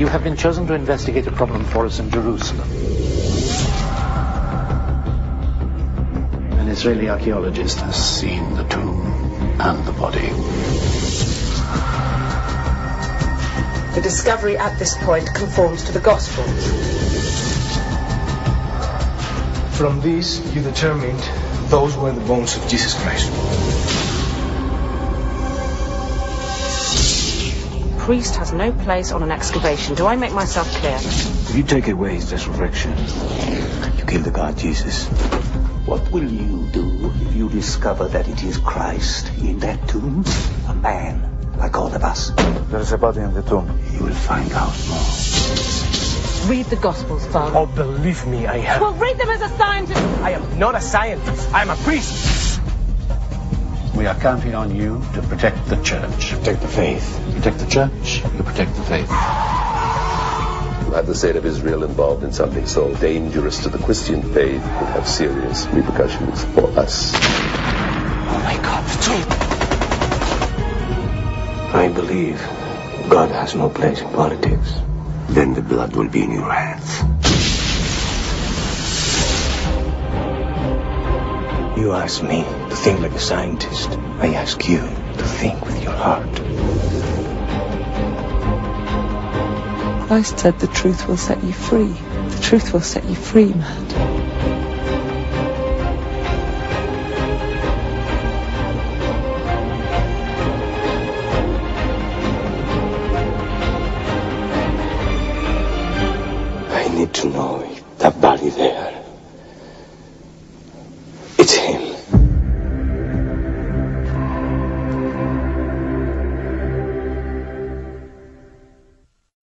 You have been chosen to investigate a problem for us in Jerusalem. An Israeli archaeologist has seen the tomb and the body. The discovery at this point conforms to the Gospels. From these, you determined those were the bones of Jesus Christ. Priest has no place on an excavation. Do I make myself clear? If you take away his resurrection, you kill the God Jesus. What will you do if you discover that it is Christ in that tomb? A man, like all of us. There is a body in the tomb. You will find out more. Read the Gospels, Father. Oh, believe me, I have. Well, read them as a scientist. I am not a scientist. I am a priest. We are counting on you to protect the church. Protect the faith. Protect the church, you protect the faith. Had the state of Israel involved in something so dangerous to the Christian faith would have serious repercussions for us. Oh my God, the truth. I believe God has no place in politics. Then the blood will be in your hands. You ask me to think like a scientist. I ask you to think with your heart. Christ said the truth will set you free. The truth will set you free, Matt. I need to know if that body there, him.